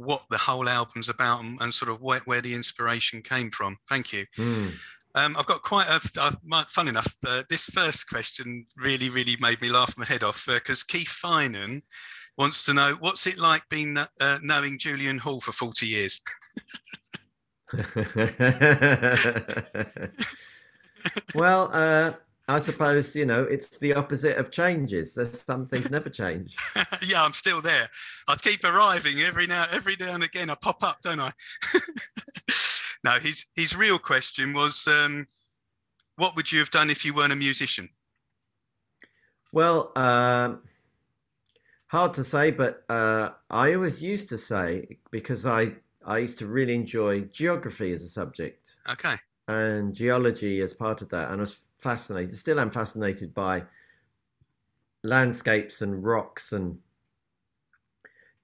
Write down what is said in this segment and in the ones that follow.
what the whole album's about and, and sort of where, where, the inspiration came from. Thank you. Mm. Um, I've got quite a, uh, fun enough, uh, this first question really, really made me laugh my head off because uh, Keith Finan wants to know what's it like being uh, knowing Julian Hall for 40 years? well, uh, I suppose you know it's the opposite of changes. There's some things never change. yeah, I'm still there. I keep arriving every now, every now and again. I pop up, don't I? no, his his real question was, um, what would you have done if you weren't a musician? Well, uh, hard to say, but uh, I always used to say because I I used to really enjoy geography as a subject. Okay. And geology as part of that, and I was fascinated. Still, am fascinated by landscapes and rocks, and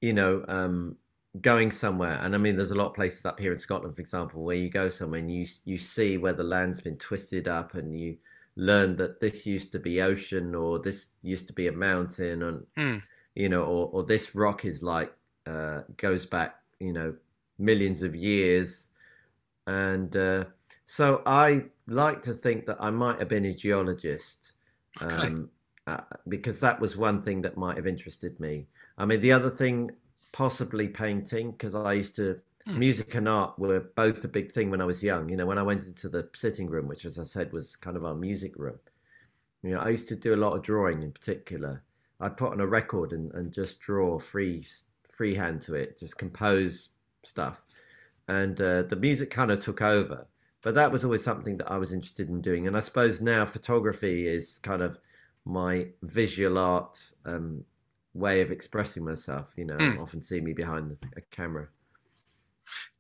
you know, um, going somewhere. And I mean, there's a lot of places up here in Scotland, for example, where you go somewhere and you you see where the land's been twisted up, and you learn that this used to be ocean, or this used to be a mountain, and mm. you know, or or this rock is like uh, goes back, you know, millions of years. And uh, so I like to think that I might have been a geologist okay. um, uh, because that was one thing that might have interested me. I mean, the other thing, possibly painting, because I used to, hmm. music and art were both a big thing when I was young. You know, when I went into the sitting room, which, as I said, was kind of our music room, you know, I used to do a lot of drawing in particular. I'd put on a record and, and just draw free freehand to it, just compose stuff. And uh, the music kind of took over. But that was always something that I was interested in doing. And I suppose now photography is kind of my visual art um, way of expressing myself. You know, mm. often see me behind a camera.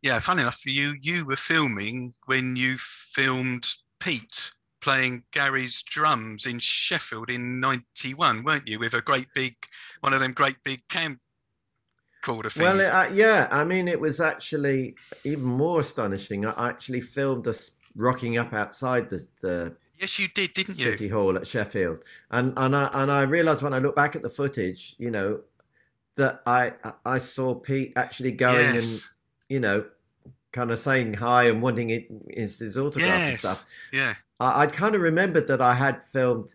Yeah, funny enough, for you you were filming when you filmed Pete playing Gary's drums in Sheffield in '91, weren't you? With a great big, one of them great big cam Well, uh, yeah, I mean, it was actually even more astonishing. I actually filmed us rocking up outside the, the Yes, you did, didn't you? City Hall at Sheffield, and and I and I realised when I look back at the footage, you know, that I I saw Pete actually going yes. and you know, kind of saying hi and wanting it, his, his autograph yes. and stuff. Yeah, I, I'd kind of remembered that I had filmed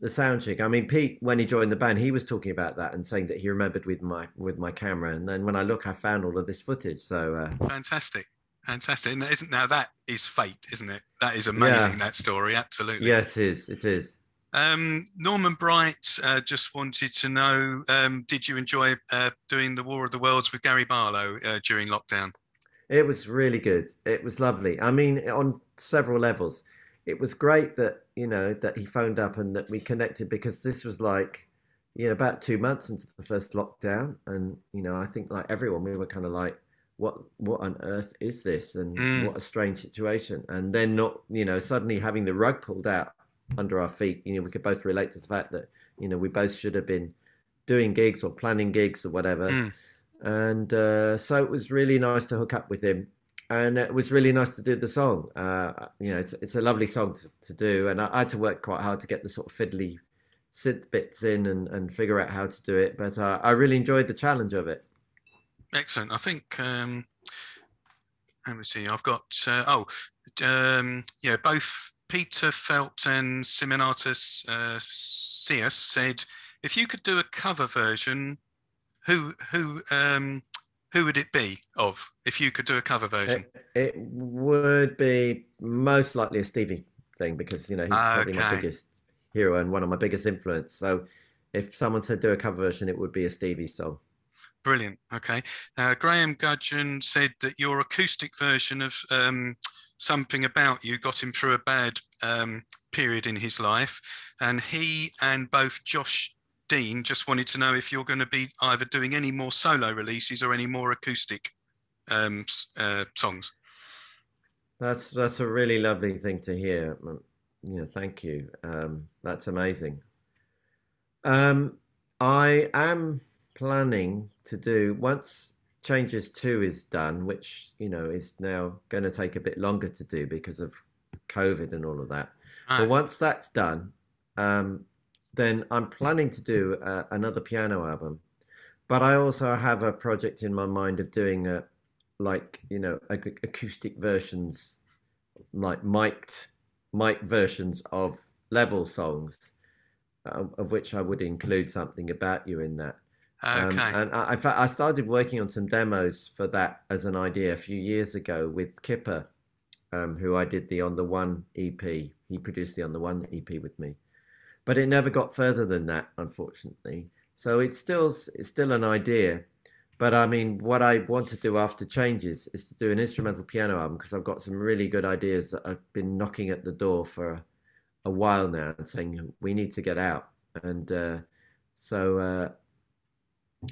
the sound check. I mean, Pete, when he joined the band, he was talking about that and saying that he remembered with my with my camera. And then when I look, I found all of this footage. So uh, fantastic, fantastic. And isn't now that is fate, isn't it? That is amazing. Yeah. That story, absolutely. Yeah, it is. It is. Um, Norman Bright uh, just wanted to know: um, Did you enjoy uh, doing the War of the Worlds with Gary Barlow uh, during lockdown? It was really good. It was lovely. I mean, on several levels it was great that you know that he phoned up and that we connected because this was like you know about two months into the first lockdown. And you know i think like everyone we were kind of like what what on earth is this? And mm. what a strange situation. And then not you know suddenly having the rug pulled out under our feet you know we could both relate to the fact that you know we both should have been doing gigs or planning gigs or whatever. Mm. and uh, so it was really nice to hook up with him and it was really nice to do the song. Uh, you know, it's it's a lovely song to, to do, and I, I, had to work quite hard to get the sort of fiddly synth bits in and, and figure out how to do it. But uh, I really enjoyed the challenge of it. Excellent. I think. Um, let me see. I've got. Uh, oh, um, yeah. Both Peter Phelps and Siminatus uh, said, if you could do a cover version, who who um, who would it be of if you could do a cover version? It, it would be most likely a Stevie thing because you know he's probably my biggest hero and one of my biggest influence. So if someone said do a cover version, it would be a Stevie song. Brilliant. Okay. Now Graham Gudgeon said that your acoustic version of um, something about you got him through a bad um, period in his life, and he and both Josh Dean just wanted to know if you're going to be either doing any more solo releases or any more acoustic um, uh, songs. That's that's a really lovely thing to hear. You know, thank you. Um, that's amazing. Um, I am planning to do once Changes Two is done, which you know is now going to take a bit longer to do because of COVID and all of that. Ah. But once that's done, um, then I'm planning to do uh, another piano album. but I also have a project in my mind of doing a like you know acoustic versions, like mic'd mic versions of level songs, uh, of which I would include something about you in that. Um, okay. Um, and I, in fact, I started working on some demos for that as an idea a few years ago with Kipper, um, who I did the On the One EP. He produced the On the One EP with me, but it never got further than that, unfortunately. So it's still it's still an idea, but I mean, what I want to do after changes is to do an instrumental piano album because I've got some really good ideas that I've been knocking at the door for a, a while now and saying we need to get out. And uh, so, uh,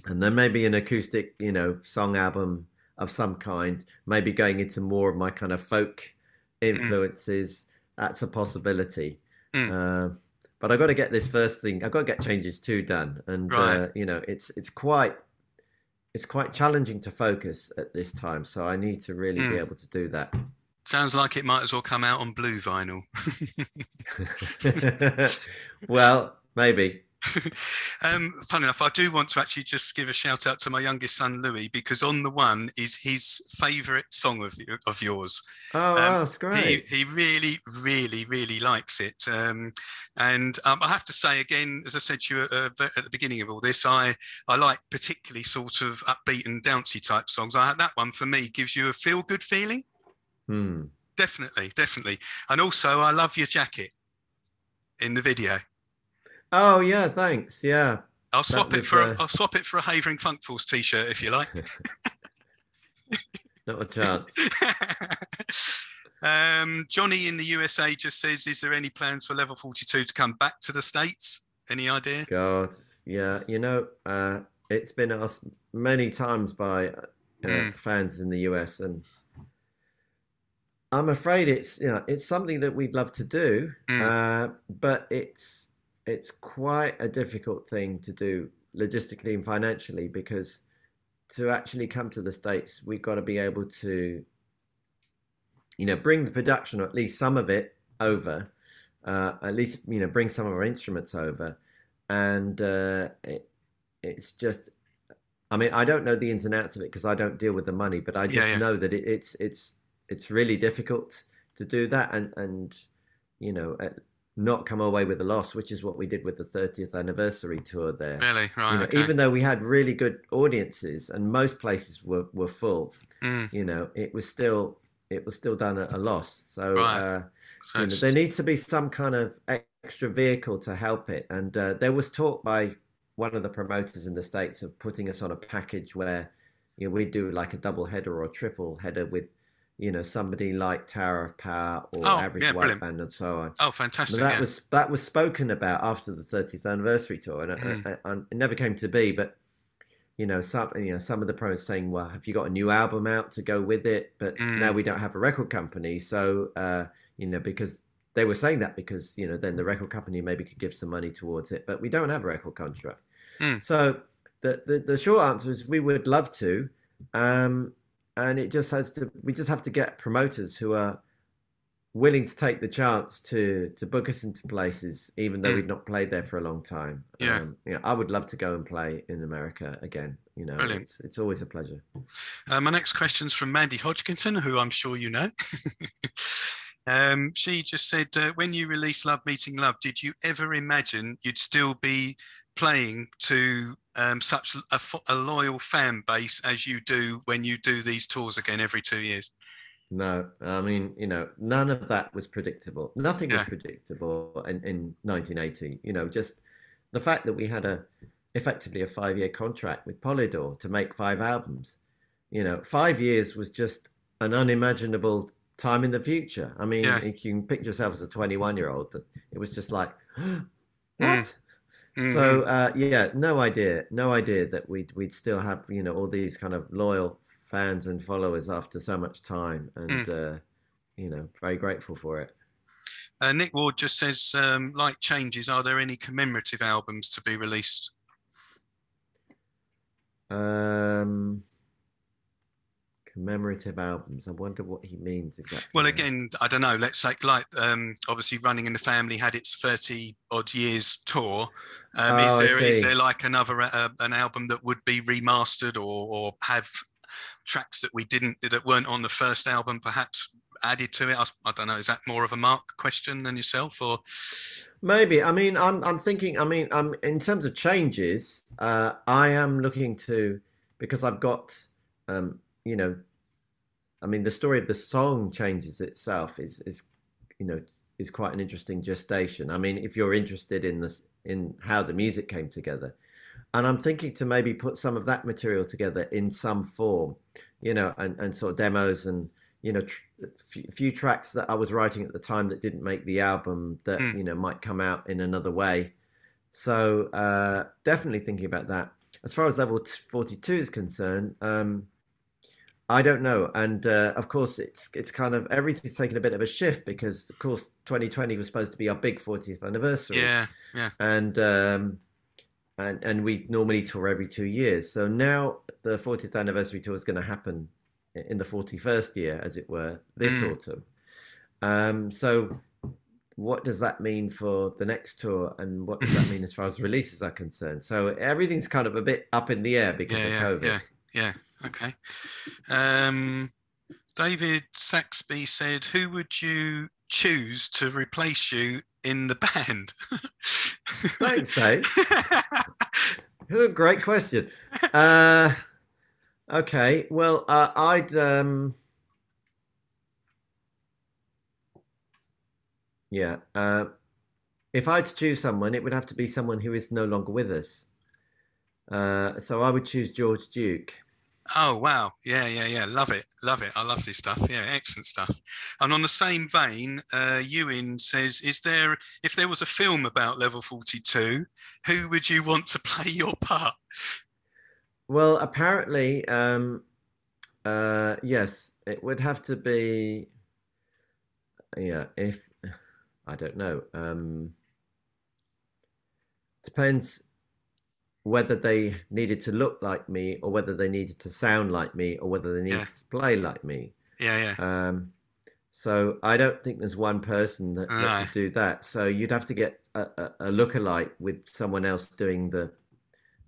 and then maybe an acoustic, you know, song album of some kind, maybe going into more of my kind of folk mm. influences. That's a possibility. Mm. Uh, but I've got to get this first thing. I've got to get changes two done, and right. uh, you know, it's it's quite it's quite challenging to focus at this time. So I need to really mm. be hmm. able to do that. Sounds like it might as well come out on blue vinyl. well, maybe. um, funny enough, I do want to actually just give a shout out to my youngest son Louis because on the one is his favourite song of of yours. Oh, um, that's great! He, he, really, really, really likes it. Um, and um, I have to say again, as I said to you uh, at the beginning of all this, I I like particularly sort of upbeat and dancey type songs. I that one for me gives you a feel good feeling. Hmm. Definitely, definitely, and also I love your jacket in the video. Oh yeah, thanks. Yeah. I'll swap it for uh... a, I'll swap it for a Havering Funk Force t-shirt if you like. Not a chance. um, Johnny in the USA just says, "Is there any plans for Level Forty Two to come back to the states? Any idea?" God, yeah. You know, uh, it's been asked many times by uh, mm. fans in the US, and I'm afraid it's you know it's something that we'd love to do, mm. uh, but it's it's quite a difficult thing to do logistically and financially because to actually come to the states we've got to be able to you know bring the production or at least some of it over uh, at least you know bring some of our instruments over and uh, it, it's just i mean i don't know the ins and outs of it because i don't deal with the money but i just yeah, yeah. know that it, it's it's it's really difficult to do that and and you know not come away with a loss, which is what we did with the 30th anniversary tour there. Really, right? You know, okay. Even though we had really good audiences and most places were, were full, mm. you know, it was still it was still done at a loss. So, right. uh, so you know, there needs to be some kind of extra vehicle to help it. And uh, there was talk by one of the promoters in the states of putting us on a package where you know we do like a double header or triple header with you know somebody like Tower of Power or oh, Average yeah, White brilliant. Band and so on. Oh, fantastic! that yeah. was that was spoken about after the 30th anniversary tour, and, mm. I, I, it never came to be. But you know, some you know some of the pros saying, "Well, have you got a new album out to go with it?" But mm. now we don't have a record company, so uh, you know because they were saying that because you know then the record company maybe could give some money towards it, but we don't have a record contract. Mm. So the, the the short answer is we would love to. Um, and it just has to we just have to get promoters who are willing to take the chance to to book us into places even though mm. we've not played there for a long time yeah um, you know, i would love to go and play in america again you know Brilliant. It's, it's always a pleasure uh, my next question is from mandy hodgkinson who i'm sure you know um, she just said uh, when you released love meeting love did you ever imagine you'd still be playing to um, such a, a, loyal fan base as you do when you do these tours again every two years? No, I mean, you know, none of that was predictable. Nothing yeah. was predictable in, in 1980. You know, just the fact that we had a effectively a five-year contract with Polydor to make five albums. You know, five years was just an unimaginable time in the future. I mean, yeah. you can picture yourself as a 21-year-old. That it was just like, what? Mm. Mm-hmm. So uh, yeah, no idea, no idea that we'd we'd still have you know all these kind of loyal fans and followers after so much time, and mm. uh, you know very grateful for it. Uh, Nick Ward just says, um, like changes, are there any commemorative albums to be released? Um, commemorative albums. I wonder what he means exactly. Well, again, I don't know. Let's say, like, um, obviously, Running in the Family had its thirty odd years tour. Um, Oh, is there is there like another uh, an album that would be remastered or or have tracks that we didn't that weren't on the first album, perhaps added to it? I, I don't know. Is that more of a Mark question than yourself, or Maybe. I mean, I'm I'm thinking. I mean, um, in terms of changes, uh, I am looking to because I've got, um, you know, I mean, the story of the song changes itself is is, you know, is quite an interesting gestation. I mean, if you're interested in this in how the music came together, and I'm thinking to maybe put some of that material together in some form, you know, and and sort of demos and you know, tr- few, tracks that I was writing at the time that didn't make the album that Mm. you know might come out in another way. So uh, definitely thinking about that. As far as level t- 42 is concerned, um, I don't know, and uh, of course it's it's kind of everything's taken a bit of a shift because of course 2020 was supposed to be our big 40th anniversary yeah, yeah, and um, and and we normally tour every two years. So now the 40th anniversary tour is going to happen in the 41st year, as it were, this Mm. autumn. Um, so what does that mean for the next tour, and what does that mean as far as releases are concerned? So everything's kind of a bit up in the air because yeah, of COVID. yeah, yeah. Okay. Um, David Saxby said, "Who would you choose to replace you in the band?" Thanks, Dave. A great question. Uh, okay, well, uh, I'd. Um, yeah, uh, if I had to choose someone, it would have to be someone who is no longer with us. Uh, so I would choose George Duke. Oh wow, yeah, yeah, yeah, love it, love it. I love this stuff. Yeah, excellent stuff. And on the same vein, uh, Ewan says, "Is there if there was a film about Level Forty Two, who would you want to play your part?" Well, apparently, um, uh, yes, it would have to be. Yeah, if I don't know. Um, depends whether they needed to look like me or whether they needed to sound like me or whether they needed Yeah. to play like me. Yeah, yeah, Um, so I don't think there's one person that, could do that. So you'd have to get a, a, a lookalike with someone else doing the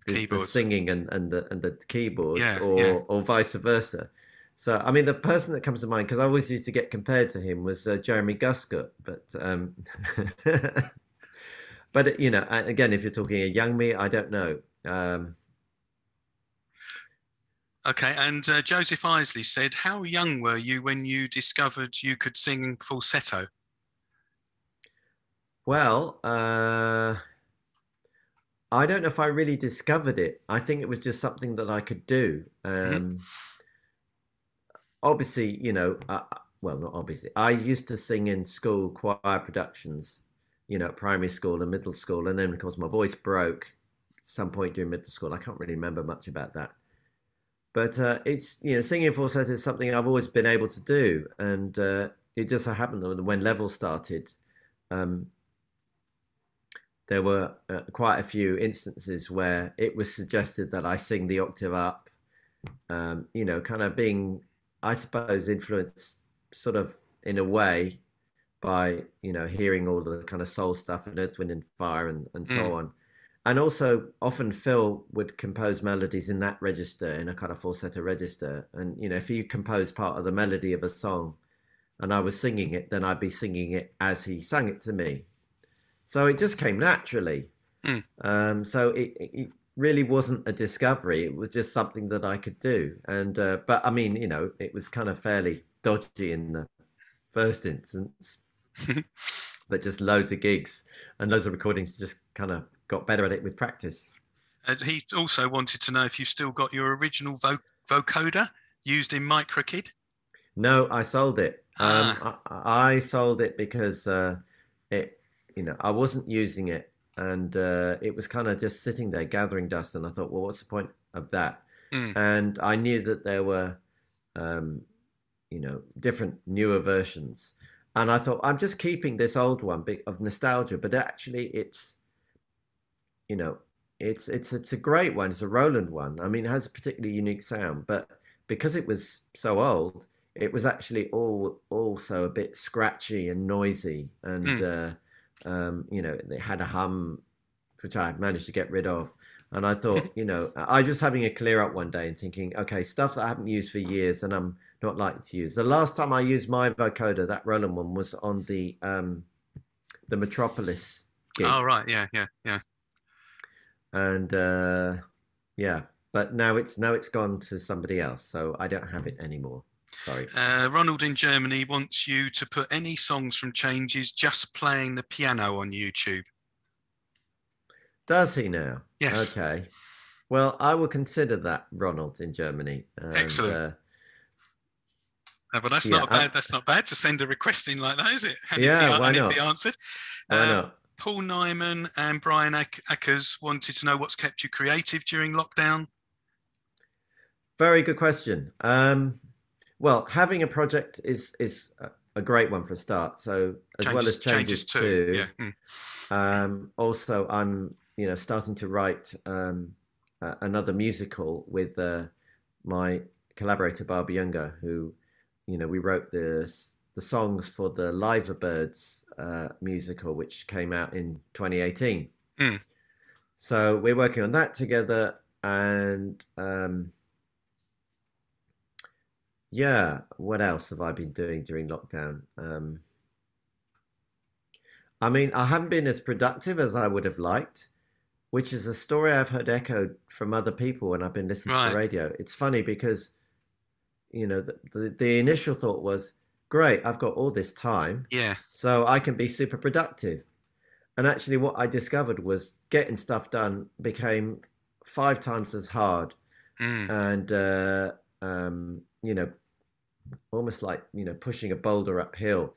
the, the singing and, and the and the keyboards, Yeah, or yeah. or vice versa. So I mean, the person that comes to mind because I always used to get compared to him was uh, Jeremy Guscott, but um, but you know, again, if you're talking a young me, I don't know. Um, Okay, and uh, Joseph Isley said, "How young were you when you discovered you could sing falsetto?" Well, uh, I don't know if I really discovered it. I think it was just something that I could do. Um, Obviously, you know, uh, well, not obviously. I used to sing in school choir productions, you know, primary school and middle school, and then of course my voice broke some point during middle school. I can't really remember much about that. But uh, it's you know, singing falsetto is something I've always been able to do, and uh, it just so happened that when Level started, um, there were uh, quite a few instances where it was suggested that I sing the octave up, um, you know, kind of being, I suppose, influenced sort of in a way by, you know, hearing all the kind of soul stuff and Earth, Wind and Fire and, and so Mm. on. And also, often Phil would compose melodies in that register, in a kind of falsetto register. And, you know, if he composed part of the melody of a song and I was singing it, then I'd be singing it as he sang it to me. So it just came naturally. Mm. Um, so it, it it really wasn't a discovery. It was just something that I could do. And uh, but I mean, you know, it was kind of fairly dodgy in the first instance, but just loads of gigs and loads of recordings. Just kind of got better at it with practice. And he also wanted to know if you've still got your original vo- vocoder used in MicroKid. No, I sold it. Um, Ah. I, I sold it because uh, it, you know, I wasn't using it, and uh, it was kind of just sitting there gathering dust. And I thought, well, what's the point of that? Mm. And I knew that there were, um, you know, different newer versions. And I thought, I'm just keeping this old one of nostalgia, but actually, it's, you know, it's it's it's a great one. It's a Roland one. I mean, it has a particularly unique sound, but because it was so old, it was actually all also a bit scratchy and noisy, and mm. uh, um, you know, it had a hum which I had managed to get rid of. And I thought, you know, I just having a clear up one day and thinking, okay, stuff that I haven't used for years and I'm not likely to use. The last time I used my vocoder, that Roland one, was on the um, the Metropolis. Gig. Oh right, yeah, yeah, yeah. And uh, yeah, but now it's now it's gone to somebody else, so I don't have it anymore. Sorry. Uh, Ronald in Germany wants you to put any songs from Changes just playing the piano on YouTube. Does he now? Yes. Okay. Well, I will consider that, Ronald in Germany. And, Excellent. Uh, no, but that's yeah, not bad. That's not bad to send a request in like that, is it? And yeah, it why not? be answered. Why uh, not? Paul Nyman and Brian Ackers wanted to know what's kept you creative during lockdown. Very good question. Um, well, having a project is is a great one for a start. So as changes, well as changes, changes too. Yeah. Mm. Um, also, I'm you know starting to write um, uh, another musical with uh, my collaborator Barbara Younger, who you know we wrote the the songs for the Liver Birds uh, musical, which came out in 2018. Mm. So we're working on that together, and um, yeah, what else have I been doing during lockdown? Um, I mean, I haven't been as productive as I would have liked which is a story I've heard echoed from other people when I've been listening right. to the radio. It's funny because, you know, the, the, the initial thought was, great, I've got all this time. Yeah. So I can be super productive. And actually, what I discovered was getting stuff done became five times as hard. Mm. And, uh, um, you know, almost like, you know, pushing a boulder uphill.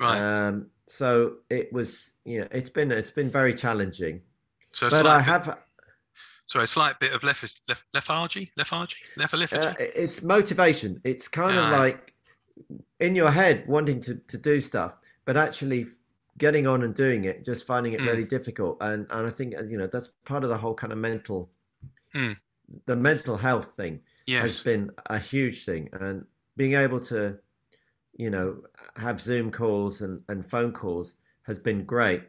Right. Um, so it was, you know, it's been, it's been very challenging. So but I have. Sorry, a slight bit of leth- leth- lethargy, lethargy, lethargy. Uh, it's motivation. It's kind of ah. like in your head wanting to, to do stuff, but actually getting on and doing it, just finding it mm. really difficult. And and I think uh, you know that's part of the whole kind of mental, mm. the mental health thing yes. has been a huge thing, and being able to, you know, have Zoom calls and and phone calls has been great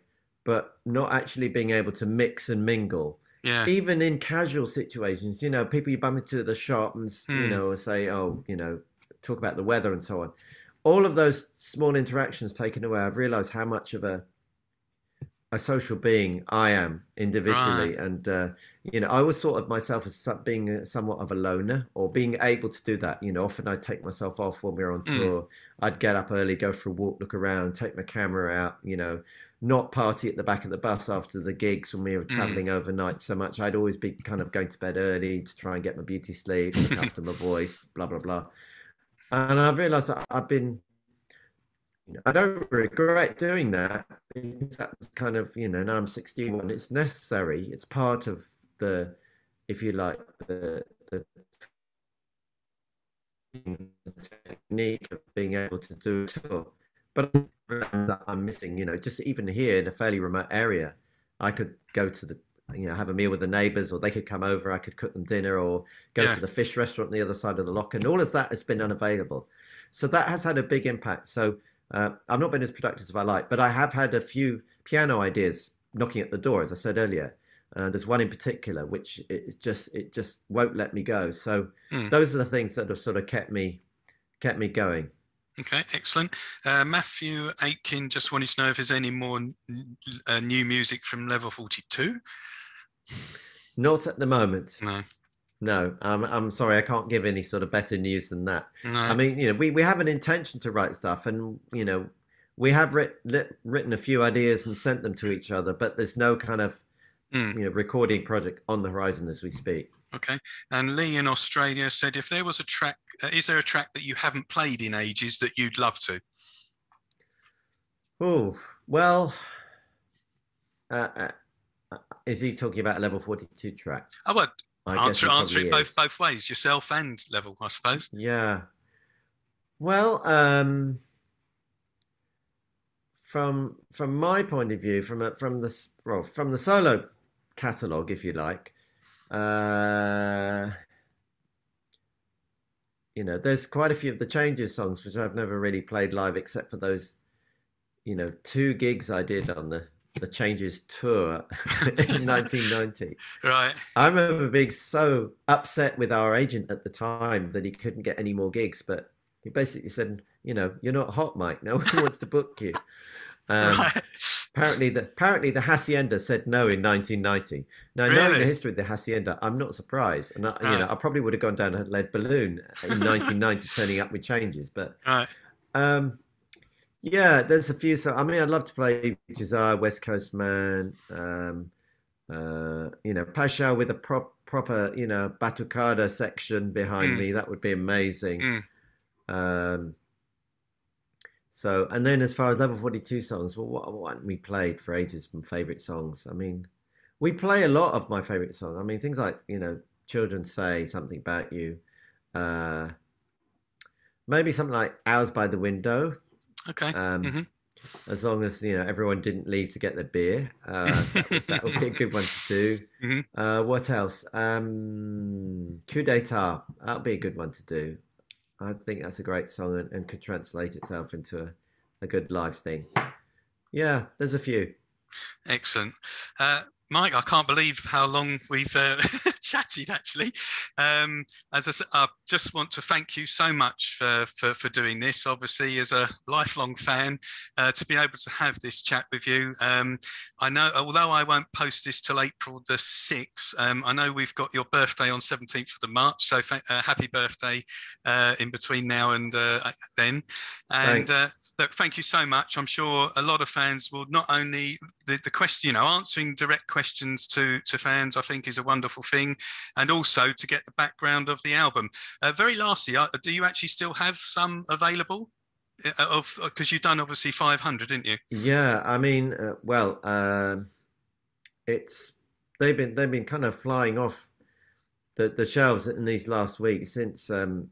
but not actually being able to mix and mingle. Yeah. Even in casual situations, you know, people you bump into at the shop and mm. you hmm. know say, oh, you know, talk about the weather and so on. All of those small interactions taken away, I've realised how much of a a social being I am individually, right. and uh, you know, I always thought of myself as being somewhat of a loner, or being able to do that. You know, often I'd take myself off when we are on hmm. tour. Mm. I'd get up early, go for a walk, look around, take my camera out. You know, not party at the back of the bus after the gigs when we were mm. traveling mm. overnight so much. I'd always be kind of going to bed early to try and get my beauty sleep, look after my voice, blah blah blah. And I've realised I've been I don't regret doing that because that's kind of, you know, now I'm 61. It's necessary. It's part of the, if you like, the, the technique of being able to do it. all. But I'm missing, you know, just even here in a fairly remote area, I could go to the, you know, have a meal with the neighbors, or they could come over. I could cook them dinner, or go yeah. to the fish restaurant on the other side of the lock, and all of that has been unavailable. So that has had a big impact. So uh, I've not been as productive as I like, but I have had a few piano ideas knocking at the door, as I said earlier. Uh, there's one in particular which it just it just won't let me go. So mm. those are the things that have sort of kept me kept me going. Okay, excellent. Uh, Matthew Aitken just wanted to know if there's any more uh, new music from Level 42. Not at the moment. No. No, um, I'm sorry, I can't give any sort of better news than that. No. I mean, you know, we, we have an intention to write stuff, and you know, we have writ, lit, written a few ideas and sent them to each other, but there's no kind of mm. you know recording project on the horizon as we speak. Okay, and Lee in Australia said, if there was a track, uh, is there a track that you haven't played in ages that you'd love to? Oh well, uh, uh, uh is he talking about a level 42 track? Oh, well, I answer answer it both both ways, yourself and level, I suppose. Yeah. Well, um, from from my point of view, from a, from the well, from the solo catalog, if you like, uh, you know, there's quite a few of the Changes songs which I've never really played live, except for those, you know, two gigs I did on the the Changes tour in 1990. Right. I remember being so upset with our agent at the time that he couldn't get any more gigs, but he basically said, you know, you're not hot, Mike. No one wants to book you. Um, right. Apparently, the apparently the hacienda said no in 1990. Now, really? knowing the history of the hacienda, I'm not surprised, and I, right. you know, I probably would have gone down a lead balloon in 1990, turning up with changes. But right. um, yeah, there's a few. So I mean, I'd love to play Josiah, West Coast Man. Um, uh, you know, Pasha with a prop, proper, you know, batucada section behind mm. me. That would be amazing. Mm. Um, so, and then as far as level 42 songs, well, what, what we played for ages from favorite songs? I mean, we play a lot of my favorite songs. I mean, things like, you know, Children Say Something About You. Uh, maybe something like Hours by the Window. Okay. Um, mm-hmm. As long as, you know, everyone didn't leave to get their beer. Uh, that, would, be a good one to do. Mm-hmm. Uh, what else? Um, Coup d'etat. That would be a good one to do. I think that's a great song and, and could translate itself into a, a, good live thing. Yeah, there's a few. Excellent. Uh, Mike, I can't believe how long we've uh, chatted actually. Um, as I said, I just want to thank you so much for, for, for doing this. Obviously, as a lifelong fan, uh, to be able to have this chat with you. Um, I know, although I won't post this till April the 6th, um, I know we've got your birthday on 17th of the March. So uh, happy birthday uh, in between now and uh, then. And look, thank you so much. I'm sure a lot of fans will not only the, the question, you know, answering direct questions to to fans, I think is a wonderful thing, and also to get the background of the album. Uh, very lastly, uh, do you actually still have some available? Uh, of because uh, you've done obviously 500, didn't you? Yeah, I mean, uh, well, um, it's they've been they've been kind of flying off the the shelves in these last weeks since um,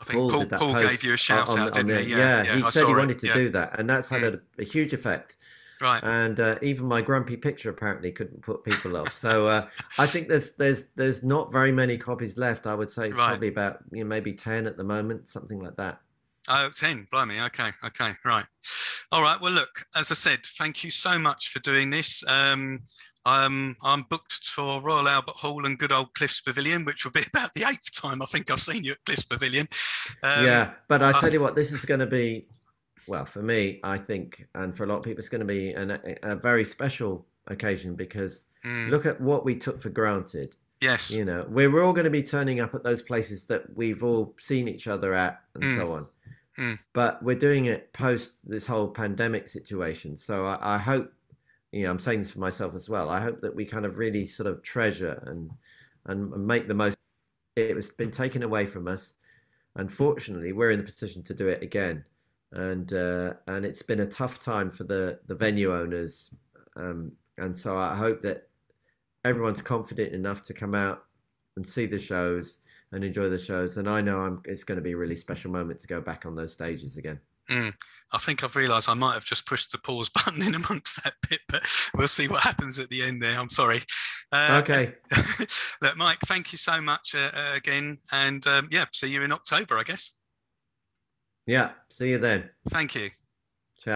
I think Paul, Paul, Paul gave you a shout on, out, on, didn't he? Yeah, yeah, he I said he wanted it. to yeah. do that, and that's had a, a, huge effect. Right. And uh, even my grumpy picture apparently couldn't put people off. So uh, I think there's there's there's not very many copies left. I would say it's right. probably about you know, maybe ten at the moment, something like that. Oh, 10, blimey. Okay, okay, right. All right. Well, look, as I said, thank you so much for doing this. Um, um, I'm booked for Royal Albert Hall and good old Cliffs Pavilion, which will be about the eighth time I think I've seen you at Cliffs Pavilion. Um, yeah, but I tell you what, this is going to be, well, for me, I think, and for a lot of people, it's going to be an, a very special occasion because mm. look at what we took for granted. Yes. You know, we're all going to be turning up at those places that we've all seen each other at and mm. so on. Mm. But we're doing it post this whole pandemic situation. So I, I hope you know, I'm saying this for myself as well. I hope that we kind of really sort of treasure and and make the most. It has been taken away from us. Unfortunately, we're in the position to do it again, and uh, and it's been a tough time for the the venue owners. Um, and so I hope that everyone's confident enough to come out and see the shows and enjoy the shows. And I know I'm, it's going to be a really special moment to go back on those stages again. Mm. I think I've realised I might have just pushed the pause button in amongst that bit, but we'll see what happens at the end there. I'm sorry. Uh, okay. look, Mike, thank you so much uh, uh, again. And um, yeah, see you in October, I guess. Yeah, see you then. Thank you.